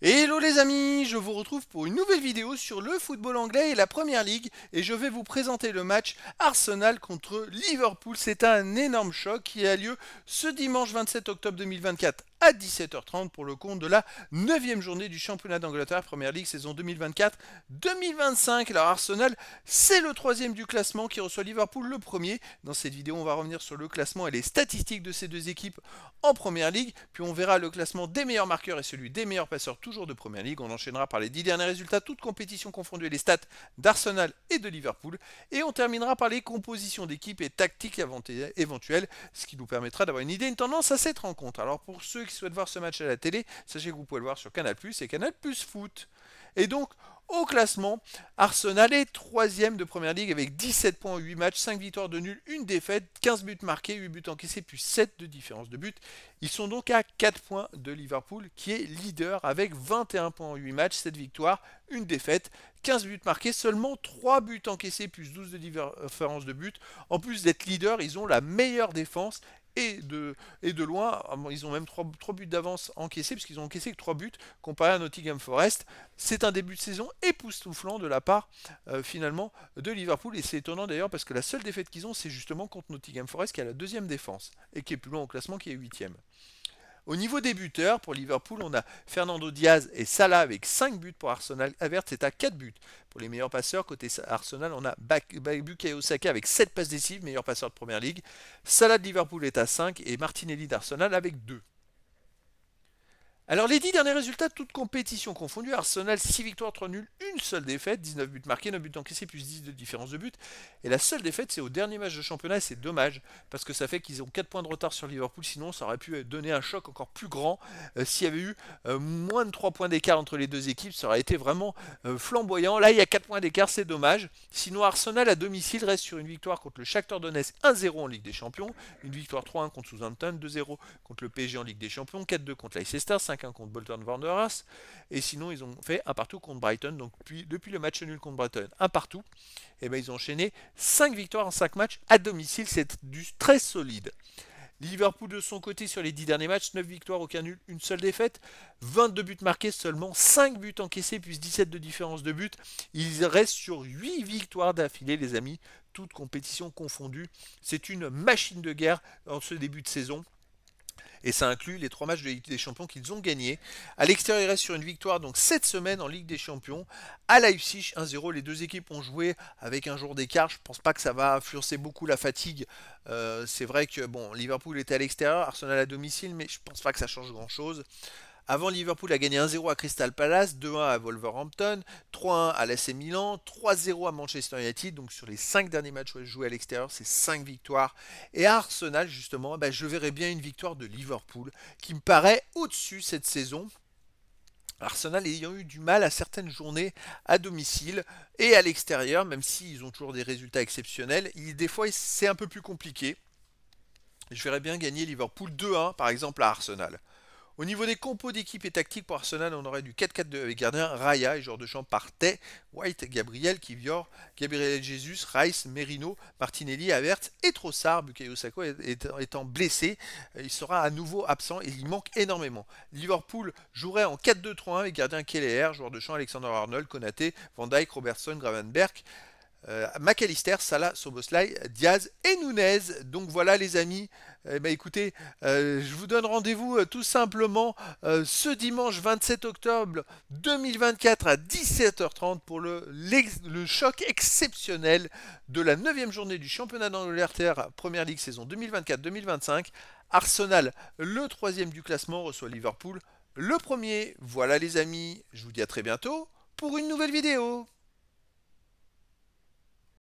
Et Hello les amis, je vous retrouve pour une nouvelle vidéo sur le football anglais et la Première Ligue et je vais vous présenter le match Arsenal contre Liverpool. C'est un énorme choc qui a lieu ce dimanche 27 octobre 2024 à 17h30 pour le compte de la 9 journée du championnat d'Angleterre Première Ligue saison 2024-2025. Alors Arsenal, c'est le troisième du classement qui reçoit Liverpool le premier. Dans cette vidéo, on va revenir sur le classement et les statistiques de ces deux équipes en Première Ligue. Puis on verra le classement des meilleurs marqueurs et celui des meilleurs passeurs toujours de Première Ligue. On enchaînera par les 10 derniers résultats, toutes compétitions confondues et les stats d'Arsenal et de Liverpool. Et on terminera par les compositions d'équipes et tactiques éventuelles, ce qui nous permettra d'avoir une idée, une tendance à cette rencontre. Alors pour ceux qui souhaitent voir ce match à la télé, sachez que vous pouvez le voir sur Canal+, et Canal Foot. Et donc, au classement, Arsenal est troisième de Première Ligue avec 17 points en 8 matchs, 5 victoires de nul, 1 défaite, 15 buts marqués, 8 buts encaissés, plus 7 de différence de but. Ils sont donc à 4 points de Liverpool qui est leader avec 21 points en 8 matchs, 7 victoires, 1 défaite, 15 buts marqués, seulement 3 buts encaissés, plus 12 de différence de but. En plus d'être leader, ils ont la meilleure défense et de, loin. Ah, ils ont même 3, buts d'avance encaissés, puisqu'ils ont encaissé que 3 buts comparé à Nottingham Forest. C'est un début de saison époustouflant de la part euh, finalement de Liverpool. Et c'est étonnant d'ailleurs parce que la seule défaite qu'ils ont, c'est justement contre Nottingham Forest qui a la deuxième défense et qui est plus loin au classement, qui est 8 au niveau des buteurs, pour Liverpool, on a Fernando Diaz et Salah avec 5 buts pour Arsenal. Avert c'est à 4 buts. Pour les meilleurs passeurs, côté Arsenal, on a Bukayo Osaka avec 7 passes décisives, meilleur passeur de Première Ligue. Salah de Liverpool est à 5 et Martinelli d'Arsenal avec 2. Alors les 10 derniers résultats, toutes compétitions confondues, Arsenal 6 victoires, 3 nuls, une seule défaite, 19 buts marqués, 9 buts encaissés, plus 10 de différence de but. Et la seule défaite, c'est au dernier match de championnat, c'est dommage, parce que ça fait qu'ils ont 4 points de retard sur Liverpool, sinon ça aurait pu donner un choc encore plus grand. Euh, s'il y avait eu euh, moins de 3 points d'écart entre les deux équipes, ça aurait été vraiment euh, flamboyant. Là, il y a 4 points d'écart, c'est dommage. Sinon, Arsenal à domicile reste sur une victoire contre le Shakhtar Donetsk 1-0 en Ligue des Champions, une victoire 3-1 contre Southampton, 2-0 contre le PSG en Ligue des Champions, 4-2 contre Leicester, 5-1 contre Bolton Wanderers. Et sinon, ils ont fait un partout contre Brighton. Donc depuis, le match nul contre Brighton, un partout. Et eh bien ils ont enchaîné 5 victoires en 5 matchs à domicile. C'est du très solide. Liverpool de son côté sur les 10 derniers matchs, 9 victoires, aucun nul, une seule défaite, 22 buts marqués, seulement 5 buts encaissés, plus 17 de différence de but. Ils restent sur 8 victoires d'affilée, les amis, toutes compétitions confondues. C'est une machine de guerre en ce début de saison et ça inclut les trois matchs de Ligue des Champions qu'ils ont gagnés. À l'extérieur, il reste sur une victoire donc cette semaine en Ligue des Champions. À Leipzig 1-0, les deux équipes ont joué avec un jour d'écart. Je pense pas que ça va influencer beaucoup la fatigue. Euh, c'est vrai que bon, Liverpool était à l'extérieur, Arsenal à domicile, mais je pense pas que ça change grand-chose. Avant, Liverpool a gagné 1-0 à Crystal Palace, 2-1 à Wolverhampton, 3-1 à l'AC Milan, 3-0 à Manchester United. Donc sur les 5 derniers matchs joués à l'extérieur, c'est 5 victoires. Et à Arsenal, justement, bah, je verrais bien une victoire de Liverpool qui me paraît au-dessus cette saison. Arsenal ayant eu du mal à certaines journées à domicile et à l'extérieur, même s'ils ont toujours des résultats exceptionnels, des fois c'est un peu plus compliqué. Je verrais bien gagner Liverpool 2-1 par exemple à Arsenal. Au niveau des compos d'équipe et tactique pour Arsenal, on aurait du 4-4-2 avec gardien Raya et joueur de champ partait, White, Gabriel, Kivior, Gabriel Jesus, Rice, Merino, Martinelli, Avert et Trossard. Bukayo Sako étant blessé, euh, il sera à nouveau absent et il manque énormément. Liverpool jouerait en 4-2-3-1 avec gardien Keller, joueur de champ Alexander Arnold, Konaté, Van Dijk, Robertson, Gravenberg. Euh, McAllister, Salah, Soboslai, Diaz et Nunez. Donc voilà les amis. Eh ben, écoutez, euh, je vous donne rendez-vous euh, tout simplement ce dimanche 27 octobre 2024 à 17h30 pour le, le choc exceptionnel de la 9 journée du championnat d'Angleterre Première Ligue saison 2024-2025. Arsenal, le troisième du classement, reçoit Liverpool. Le premier, voilà les amis, je vous dis à très bientôt pour une nouvelle vidéo.